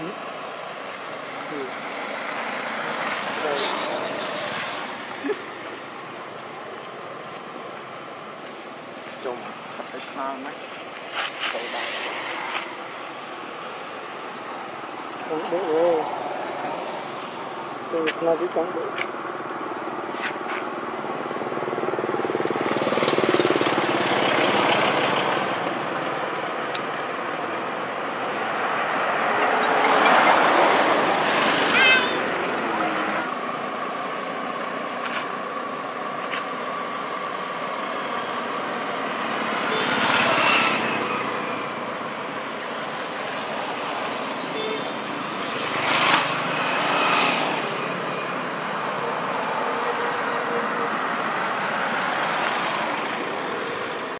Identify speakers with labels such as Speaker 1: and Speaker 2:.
Speaker 1: Ừ.
Speaker 2: Ừ.
Speaker 1: Rồi.
Speaker 2: Thật cái mấy Sầu đau
Speaker 1: Không đủ, rồi. Tôi là đi chẳng đỡ.